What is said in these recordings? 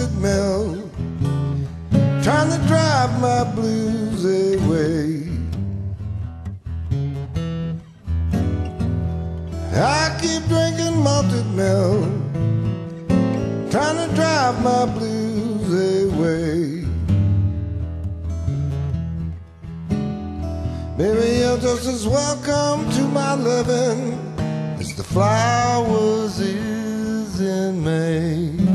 malted milk, trying to drive my blues away. I keep drinking malted milk, trying to drive my blues away. Baby, you're just as welcome to my living as the flowers is in May.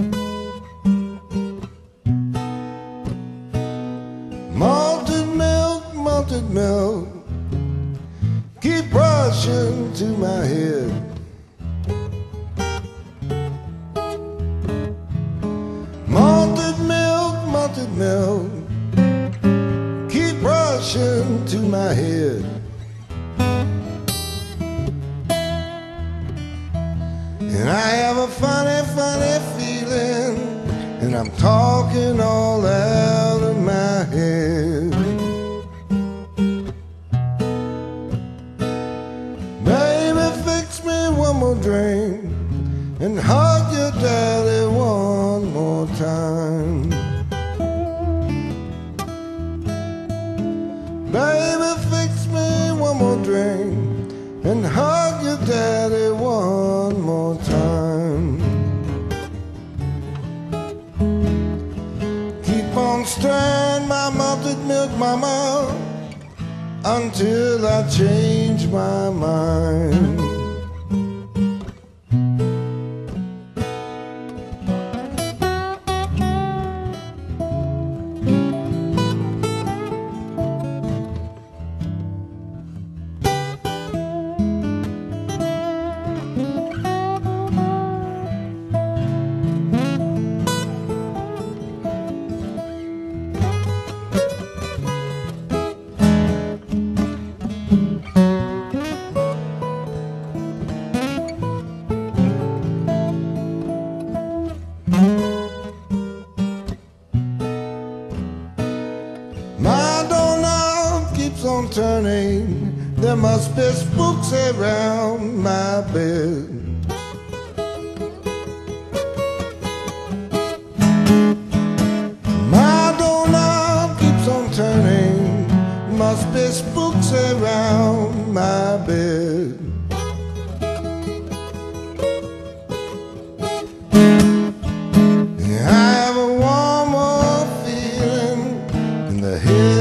Keep rushing to my head. Malted milk, malted milk, keep rushing to my head. And I have a funny, funny feeling, and I'm talking all more drink and hug your daddy one more time. Baby, fix me one more drink and hug your daddy one more time. Keep on stirring my malted milk, mama, until I change my mind. My doorknob keeps on turning. There must be spooks around my bed. My doorknob keeps on turning. Must be spooks around hill.